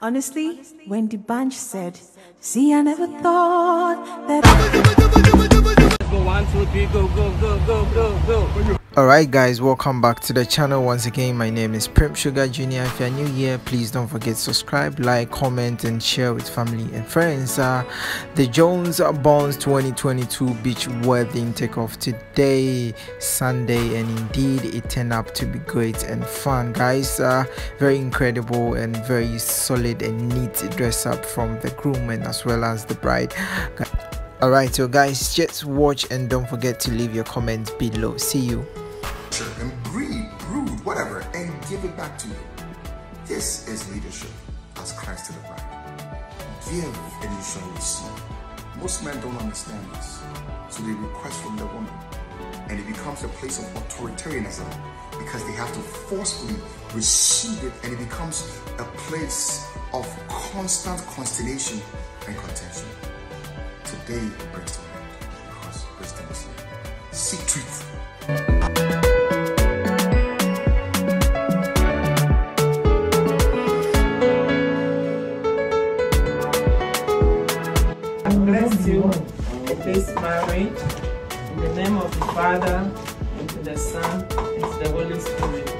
Honestly, when the bunch said, See, I never thought that. Go one, two, three, go, go, go, go, go, go. Alright guys, welcome back to the channel once again. My name is Prim Sugar Jr. If you're new here, please don't forget subscribe, like, comment and share with family and friends. Uh, the Jones Bonds 2022 beach wedding take off today, Sunday, and indeed it turned up to be great and fun. Guys, uh, very incredible and very solid and neat dress up from the groom and as well as the bride all right so guys just watch and don't forget to leave your comments below see you and greed, brood, whatever, and give it back to you. This is leadership as Christ to the bride. Give and you shall receive. Most men don't understand this, so they request from the woman, and it becomes a place of authoritarianism because they have to forcefully receive it, and it becomes a place of constant consternation and contention. Today, to an because wisdom is here. Truth. I bless you in this marriage in the name of the Father, and to the Son, and to the Holy Spirit.